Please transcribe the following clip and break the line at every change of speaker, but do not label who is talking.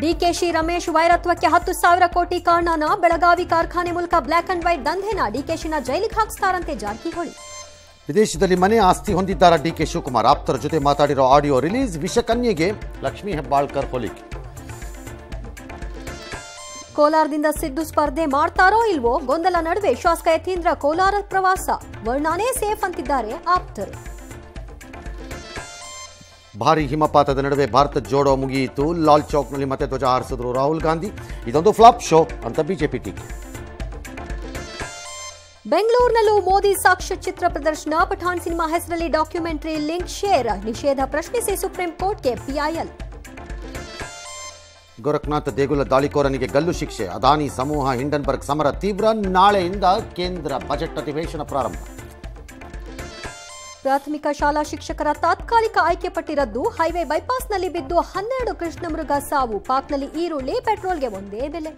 ಡಿಕೆಶಿ ರಮೇಶ್ ವೈರತ್ವಕ್ಕೆ ಹತ್ತು ಸಾವಿರ ಕೋಟಿ ಕಾರಣನ ಬೆಳಗಾವಿ ಕಾರ್ಖಾನೆ ಮೂಲಕ ಬ್ಲಾಕ್ ಅಂಡ್ ವೈಟ್ ದಂಧೆನ ಡಿಕೆಶಿನ ಜೈಲಿಗೆ ಹಾಕಿಸ್ತಾರಂತೆ ಜಾರಕಿಹೊಳಿ.
ವಿದೇಶದಲ್ಲಿ ಮನೆ ಆಸ್ತಿ ಹೊಂದಿದ್ದಾರ ಡಿಕೆ ಶಿವಕುಮಾರ್? ಆಪ್ತರ ಜೊತೆ ಮಾತಾಡಿರೋ ಆಡಿಯೋ ರಿಲೀಸ್ ವಿಷಕನ್ಯೆಗೆ ಲಕ್ಷ್ಮೀ ಹೆಬ್ಬಾಳ್ಕರ್ ಹೋಲಿಕೆ
ಕೋಲಾರದಿಂದ ಸಿದ್ದು ಸ್ಪರ್ಧೆ ಮಾಡ್ತಾರೋ ಇಲ್ವೋ ಗೊಂದಲ ನಡುವೆ ಶಾಸಕ ಯತೀಂದ್ರ ಕೋಲಾರ ಪ್ರವಾಸ. ವರ್ಣಾನೇ ಸೇಫ್ ಅಂತಿದ್ದಾರೆ ಆಪ್ತರು.
ಭಾರಿ ಹಿಮಪಾತದ ನಡುವೆ ಭಾರತ ಜೋಡೋ ಮುಗಿಯಿತು. ಲಾಲ್ ಚೌಕ್ನಲ್ಲಿ ಮತ್ತೆ ಧ್ವಜ ಹಾರಿಸಿದ್ರು ರಾಹುಲ್ ಗಾಂಧಿ. ಇದೊಂದು ಫ್ಲಾಪ್ ಶೋ ಅಂತ ಬಿಜೆಪಿ ಟೀಕೆ.
ಬೆಂಗಳೂರಿನಲ್ಲೂ ಮೋದಿ ಸಾಕ್ಷ್ಯಚಿತ್ರ ಪ್ರದರ್ಶನ. ಪಠಾಣ್ ಸಿನಿಮಾ ಹೆಸರಲ್ಲಿ ಡಾಕ್ಯುಮೆಂಟರಿ ಲಿಂಕ್ ಶೇರ್. ನಿಷೇಧ ಪ್ರಶ್ನಿಸಿ ಸುಪ್ರೀಂ ಕೋರ್ಟ್ಗೆ ಪಿಐಎಲ್.
ಗೋರಖನಾಥ್ ದೇಗುಲ ದಾಳಿಕೋರನಿಗೆ ಗಲ್ಲು ಶಿಕ್ಷೆ. ಅದಾನಿ ಸಮೂಹ ಹಿಂಡನ್ಬರ್ಗ್ ಸಮರ ತೀವ್ರ ನಾಳೆಯಿಂದ ಕೇಂದ್ರ ಬಜೆಟ್ ಅಧಿವೇಶನ ಪ್ರಾರಂಭ.
ಪ್ರಾಥಮಿಕ ಶಾಲಾ ಶಿಕ್ಷಕರ ತಾತ್ಕಾಲಿಕ ಆಯ್ಕೆ ಪಟ್ಟಿ ರದ್ದು ಹೈವೇ ಬೈಪಾಸ್ನಲ್ಲಿ ಬಿದ್ದು ಹನ್ನೆರಡು ಕೃಷ್ಣಮೃಗ ಸಾವು. ಪಾಕ್ನಲ್ಲಿ ಈರುಳ್ಳಿ, ಪೆಟ್ರೋಲ್ಗೆ ಒಂದೇ ಬೆಲೆ.